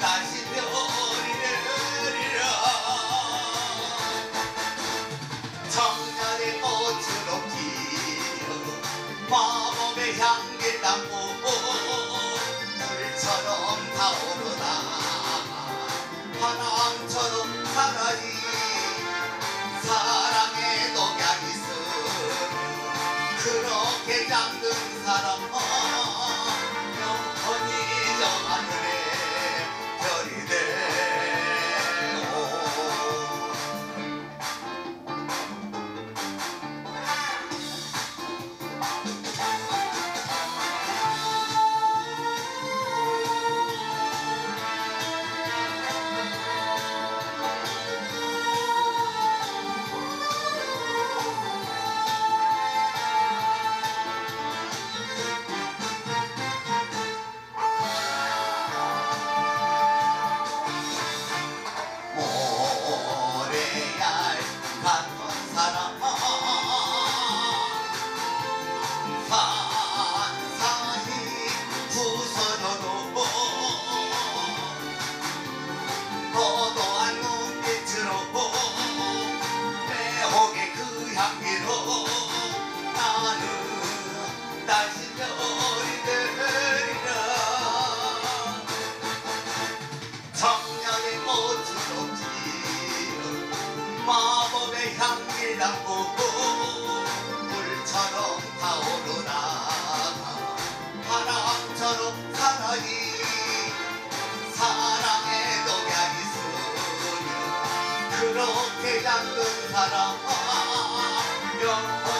다시 돌리리라 청년의 꽃으로 피어 마법의 향기를 담고 물처럼 타오. 다시 별이 되리라 청년의 모지도 지 마법의 향기를 담고 물처럼 타오르라 바람처럼 사나이 사랑의 동양이 스며 그렇게 잠든 사람 영원